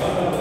Amen.